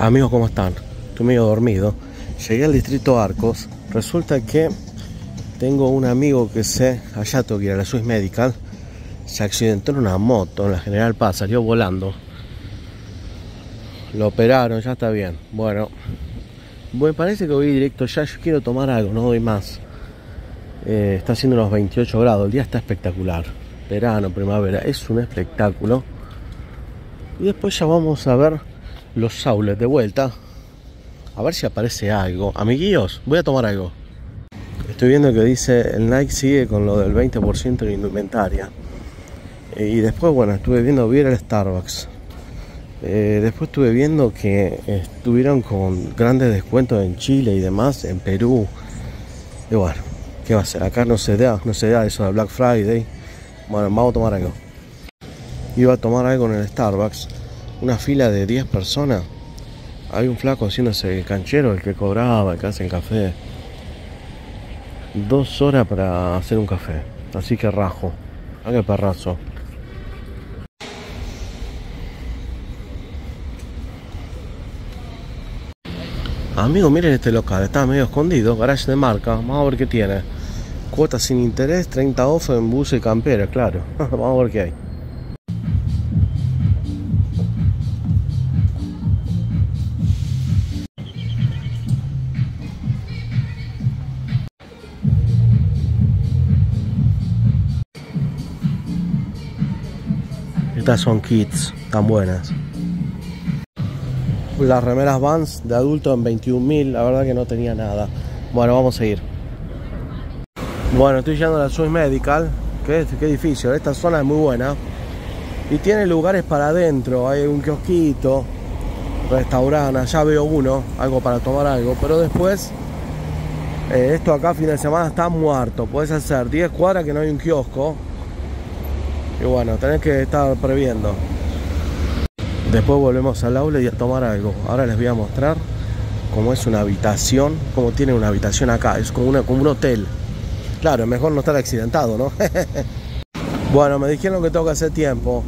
Amigos, ¿cómo están? Estoy medio dormido. Llegué al distrito Arcos. Resulta que tengo un amigo que se, allá tengo que ir a la Swiss Medical, se accidentó en una moto en la General Paz, salió volando. Lo operaron, ya está bien. Bueno, me parece que voy directo ya. Yo quiero tomar algo, no doy más. Eh, está haciendo unos 28 grados, el día está espectacular. Verano, primavera, es un espectáculo. Y después ya vamos a ver los saules de vuelta. A ver si aparece algo. Amiguillos, voy a tomar algo. Estoy viendo que dice el Nike sigue con lo del 20% de indumentaria. Eh, y después, bueno, estuve viendo, vi el Starbucks. Eh, después estuve viendo que estuvieron con grandes descuentos en Chile y demás, en Perú. Y bueno, ¿qué va a ser? Acá no se da, no se da eso de Black Friday. Bueno, vamos a tomar algo. Iba a tomar algo en el Starbucks. Una fila de 10 personas. Hay un flaco haciéndose el canchero, el que cobraba, el que hace el café. Dos horas para hacer un café. Así que rajo. Qué perrazo. Amigo, miren este local, está medio escondido, garage de marca, vamos a ver qué tiene. Cuotas sin interés, 30 off en bus y campera, claro. vamos a ver qué hay. Estas son kits, tan buenas. Las remeras Vans de adulto en 21.000, la verdad que no tenía nada. Bueno, vamos a ir. Bueno, estoy llegando a la Swiss Medical, que qué edificio, esta zona es muy buena. Y tiene lugares para adentro, hay un kiosquito, restaurante, ya veo uno, algo para tomar algo, pero después eh, esto acá fin de semana está muerto, puedes hacer 10 cuadras que no hay un kiosco. Y bueno, tenés que estar previendo. Después volvemos al aula y a tomar algo. Ahora les voy a mostrar cómo es una habitación, cómo tiene una habitación acá. Es como, una, como un hotel. Claro, mejor no estar accidentado, ¿no? bueno, me dijeron que tengo que hacer tiempo.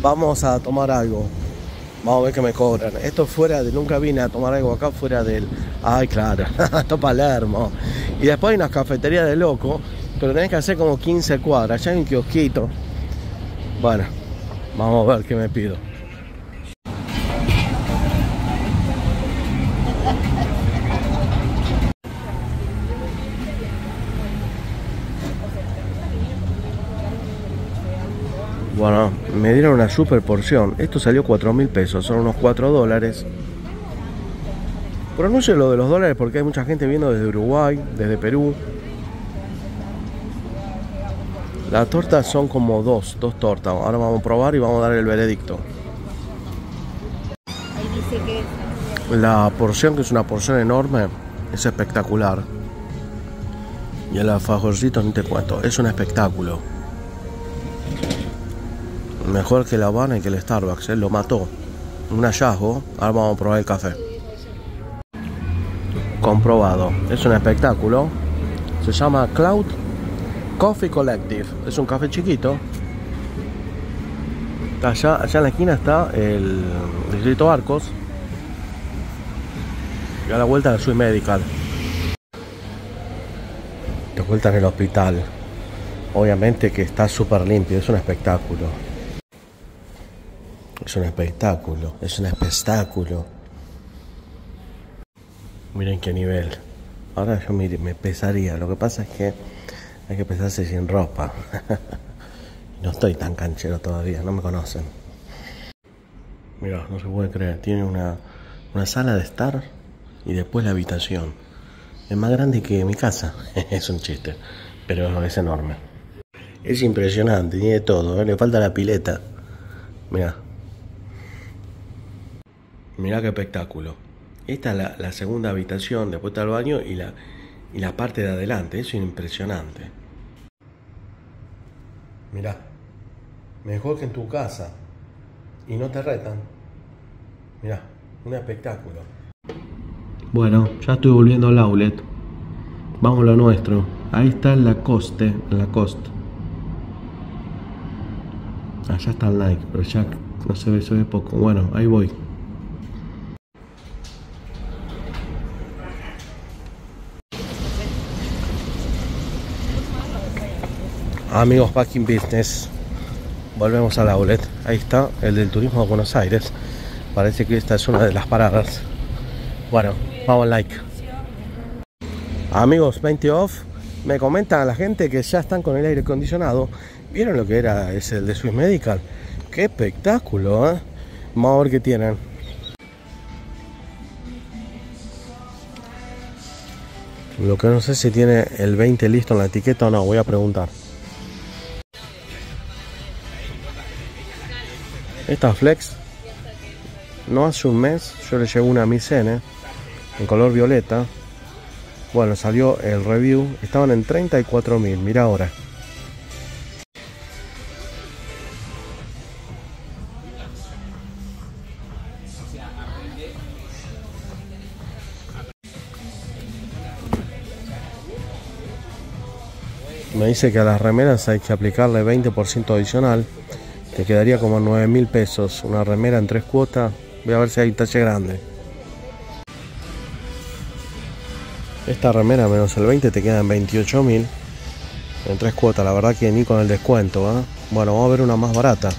Vamos a tomar algo. Vamos a ver qué me cobran. Esto fuera de. Nunca vine a tomar algo acá fuera del. Ay, claro. Esto Palermo. Y después hay unas cafeterías de loco. Pero tenés que hacer como 15 cuadras. Ya hay un kiosquito. Bueno, vamos a ver qué me pido. Bueno, me dieron una super porción. Esto salió 4 mil pesos, son unos 4 dólares. Pronuncio lo de los dólares porque hay mucha gente viendo desde Uruguay, desde Perú. Las tortas son como dos, dos tortas. Ahora vamos a probar y vamos a dar el veredicto. La porción, que es una porción enorme, es espectacular. Y el alfajorcito ni te cuento, es un espectáculo. Mejor que la Habana y que el Starbucks, él lo mató. Un hallazgo. Ahora vamos a probar el café. Comprobado. Es un espectáculo. Se llama Cloud Coffee Collective. Es un café chiquito. Allá, allá en la esquina está el distrito Arcos. Y a la vuelta de Swiss Medical. De vuelta en el hospital. Obviamente que está súper limpio. Es un espectáculo. Es un espectáculo, es un espectáculo. Miren qué nivel. Ahora yo me, me pesaría. Lo que pasa es que hay que pesarse sin ropa. no estoy tan canchero todavía, no me conocen. Mira, no se puede creer. Tiene una, una sala de estar y después la habitación. Es más grande que mi casa. es un chiste, pero es enorme. Es impresionante, tiene todo. ¿eh? Le falta la pileta. Mira, Mirá qué espectáculo. Esta es la, la, segunda habitación, después está el baño y la, y la parte de adelante. Eso es impresionante. Mirá, mejor que en tu casa. Y no te retan. Mirá, un espectáculo. Bueno, ya estoy volviendo al outlet. Vamos a lo nuestro. Ahí está la coste, la costa. Allá está el Nike, pero ya no se ve, se ve poco. Bueno, ahí voy. Amigos Packing Business, volvemos al outlet. Ahí está el del turismo de Buenos Aires. Parece que esta es una de las paradas. Bueno, vamos like. Amigos, 20 off. Me comentan a la gente que ya están con el aire acondicionado. ¿Vieron lo que era ese el de Swiss Medical? ¡Qué espectáculo! ¿eh? Vamos a ver qué tienen. Lo que no sé si tiene el 20 listo en la etiqueta o no, voy a preguntar. Esta Flex, no hace un mes, yo le llevo una a mi Cene en color violeta. Bueno, salió el review, estaban en 34 mil, mira ahora. Me dice que a las remeras hay que aplicarle 20% adicional. Te quedaría como 9 mil pesos. Una remera en tres cuotas. Voy a ver si hay talle grande. Esta remera menos el 20 te queda en 28 mil. En tres cuotas. La verdad que ni con el descuento. ¿eh? Bueno, vamos a ver una más barata.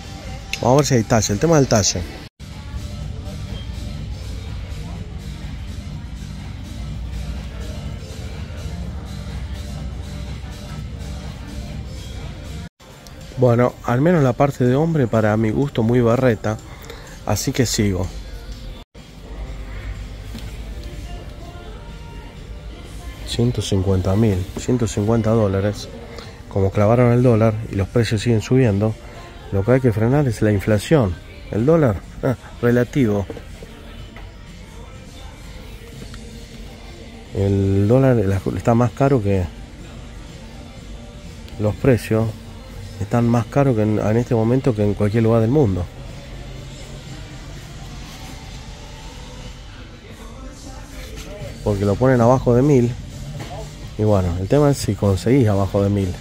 Vamos a ver si hay talle. El tema del talle. Bueno, al menos la parte de hombre para mi gusto muy barreta, así que sigo. $150 mil, 150 dólares. Como clavaron el dólar y los precios siguen subiendo, lo que hay que frenar es la inflación. El dólar, ah, relativo. El dólar está más caro que los precios están más caros que en, este momento que en cualquier lugar del mundo. Porque lo ponen abajo de mil. Y bueno, el tema es si conseguís abajo de mil.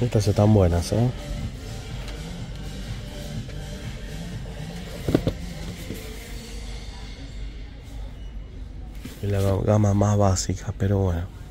Estas están buenas, ¿eh? Más básica, pero bueno.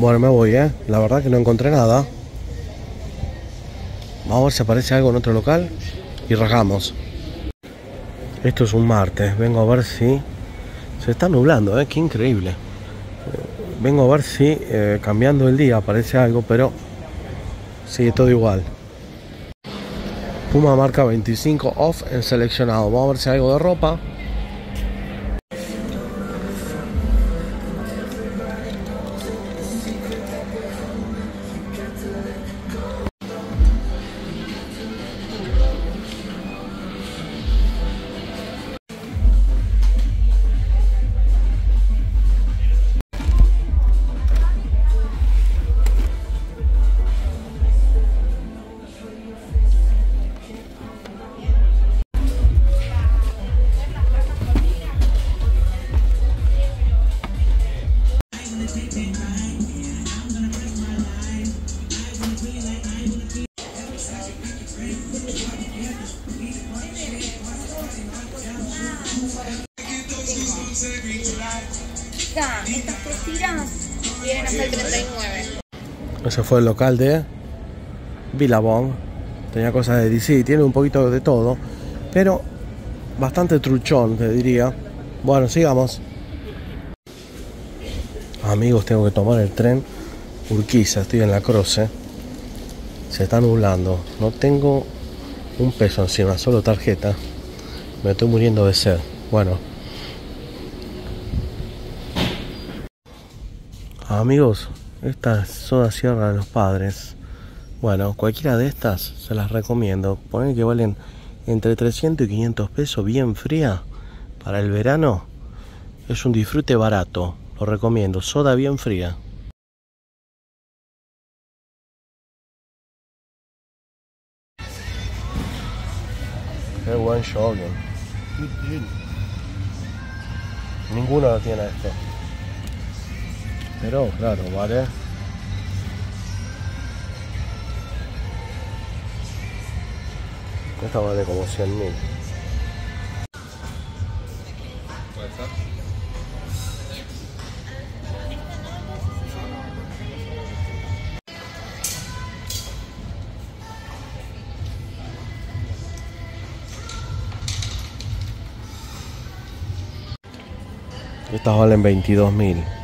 Bueno, me voy, ¿eh? La verdad que no encontré nada. Vamos a ver si aparece algo en otro local y rajamos. Esto es un martes. Vengo a ver si... Se está nublando, ¿eh? Qué increíble. Vengo a ver si eh, cambiando el día aparece algo, pero sigue todo igual. Puma marca 25 off en seleccionado. Vamos a ver si hay algo de ropa. Ese fue el local de Billabong. Tenía cosas de DC, tiene un poquito de todo, pero bastante truchón, te diría. Bueno, sigamos. Amigos, tengo que tomar el tren Urquiza, estoy en la Croce. Se está nublando. No tengo Un peso encima, solo tarjeta. Me estoy muriendo de sed. Bueno. Amigos, esta es soda Sierra de los Padres. Bueno, cualquiera de estas se las recomiendo. Ponen que valen entre 300 y 500 pesos, bien fría, para el verano. Es un disfrute barato, lo recomiendo. Soda bien fría. Qué buen jogging. Ninguno lo tiene este. Pero claro, vale. Esta vale como 100 mil. Estas valen 22 mil.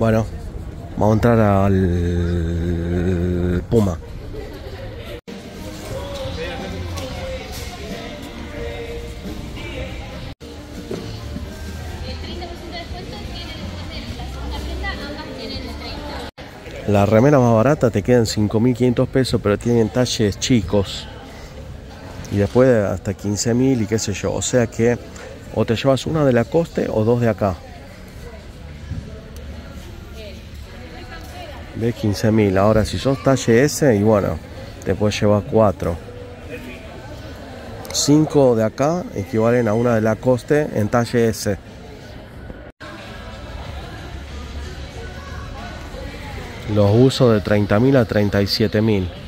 Bueno, vamos a entrar al Puma. La remera más barata te quedan 5.500 pesos, pero tienen talles chicos. Y después hasta 15.000 y qué sé yo. O sea que o te llevas una de la coste o dos de acá. De 15.000. Ahora si sos talle S y bueno, te puedes llevar 4. 5 de acá equivalen a una de la coste en talle S. Los uso de 30.000 a 37.000.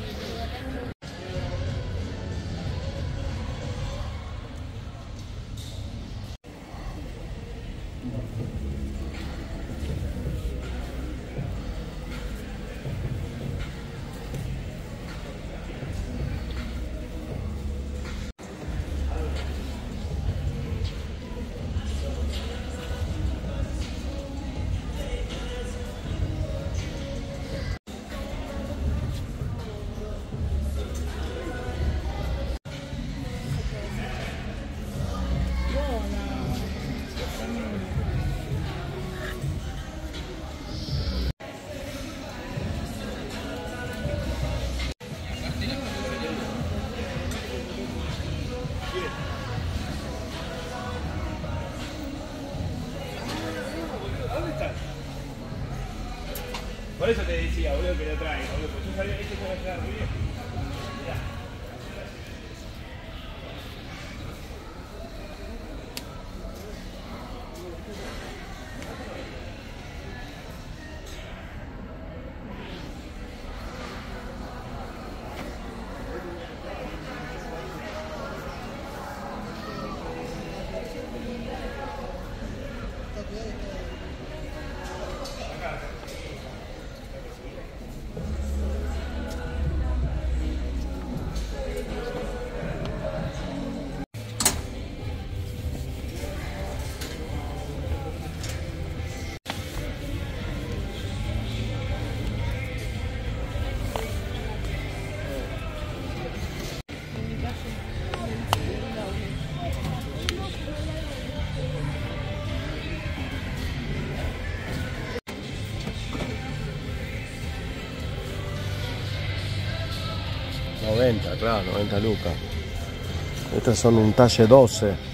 Por eso te decía, boludo, que lo traiga, boludo, yo este. 90, claro, 90 lucas. Estas son un talle 12.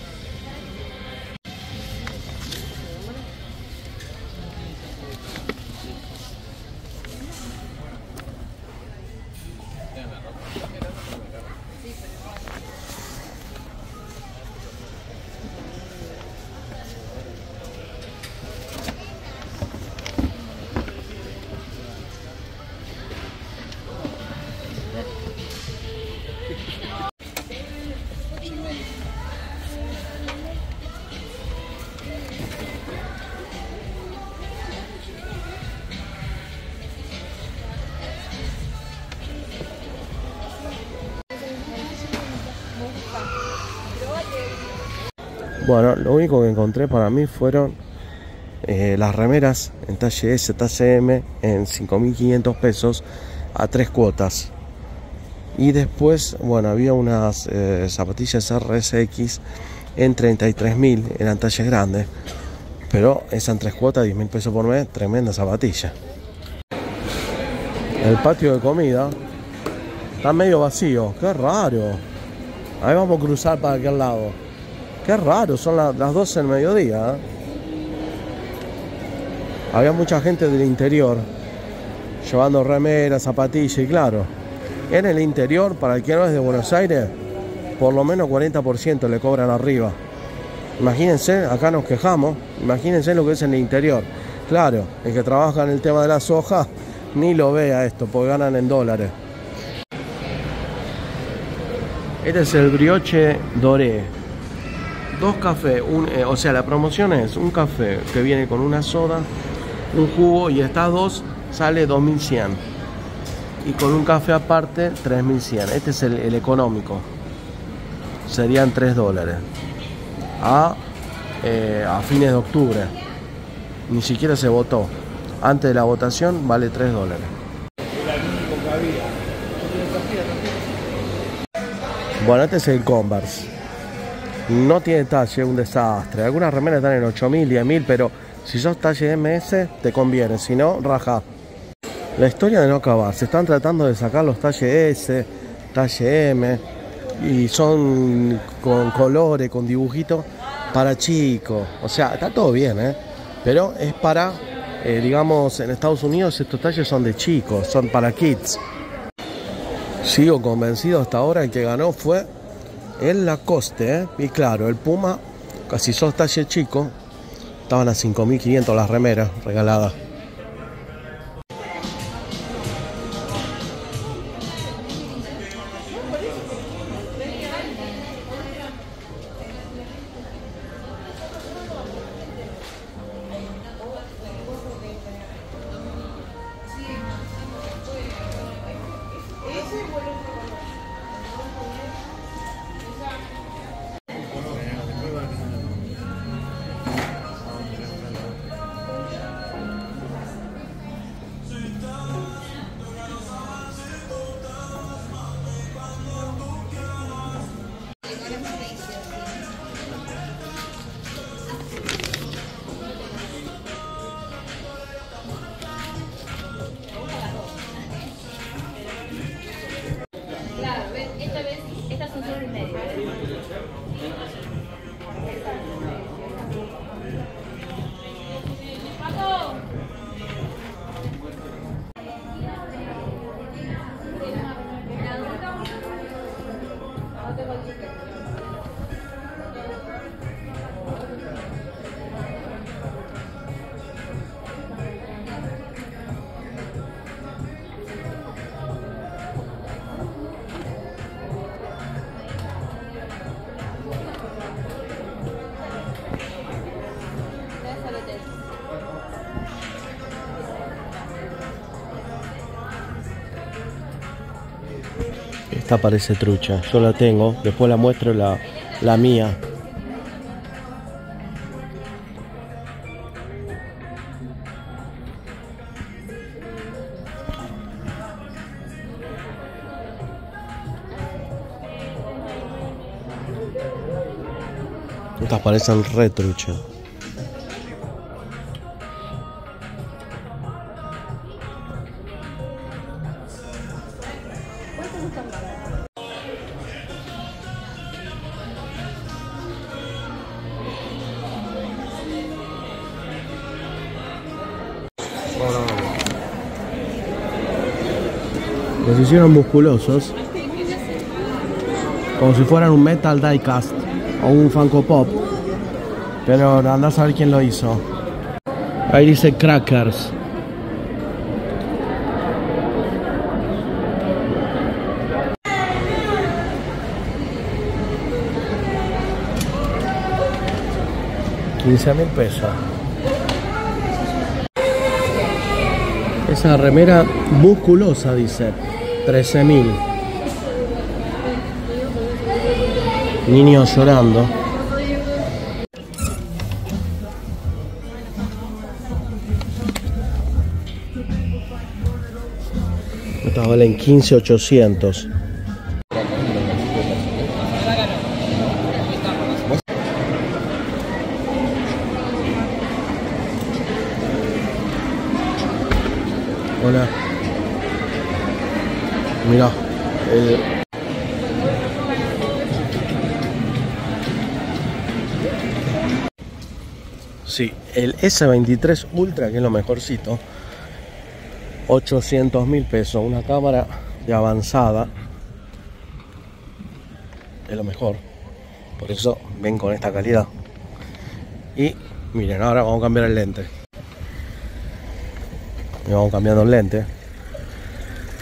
Bueno, lo único que encontré para mí fueron eh, las remeras en talle S, talle M en 5.500 pesos a tres cuotas. Y después, bueno, había unas eh, zapatillas RSX en 33.000, eran talles grandes. Pero esa en tres cuotas, 10.000 pesos por mes, tremenda zapatilla. El patio de comida está medio vacío, qué raro. Ahí vamos a cruzar para aquel lado. Qué raro, son las 12 del mediodía. ¿eh? Había mucha gente del interior llevando remeras, zapatillas y claro, en el interior, para el que no es de Buenos Aires, por lo menos 40% le cobran arriba. Imagínense, acá nos quejamos, imagínense lo que es en el interior. Claro, el que trabaja en el tema de la soja ni lo vea esto, porque ganan en dólares. Este es el brioche doré. Dos cafés, eh, o sea, la promoción es un café que viene con una soda, un jugo y estas dos sale 2100. Y con un café aparte 3100. Este es el, económico. Serían 3 dólares. A, eh, a fines de octubre. Ni siquiera se votó. Antes de la votación vale 3 dólares. Bueno, este es el Converse. No tiene talle, un desastre. Algunas remeras están en 8000, 10000, pero si sos talle MS te conviene, si no, raja. La historia de no acabar. Se están tratando de sacar los talle S, talle M, y son con colores, con dibujitos para chicos. O sea, está todo bien, ¿eh? Pero es para eh, digamos, en Estados Unidos estos talles son de chicos, son para kids. Sigo convencido hasta ahora, el que ganó fue el Lacoste, ¿eh? y claro, el Puma, casi sos talle chico, estaban a 5.500 las remeras regaladas. Esta parece trucha, yo la tengo, después la muestro la, la mía. Estas parecen re hicieron musculosos. Como si fueran un Metal Diecast o un Funko Pop. Pero andás a ver quién lo hizo. Ahí dice Crackers. $15 mil pesos. Esa remera musculosa dice 13 mil. Niños llorando. Estas valen 15,800. Hola. Mira, el... Sí, el S23 Ultra, que es lo mejorcito. 800 mil pesos. Una cámara de avanzada. Es lo mejor. Por eso ven con esta calidad. Y miren, ahora vamos a cambiar el lente. Y vamos cambiando el lente.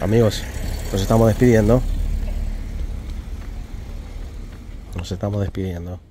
Amigos, nos estamos despidiendo. Nos estamos despidiendo.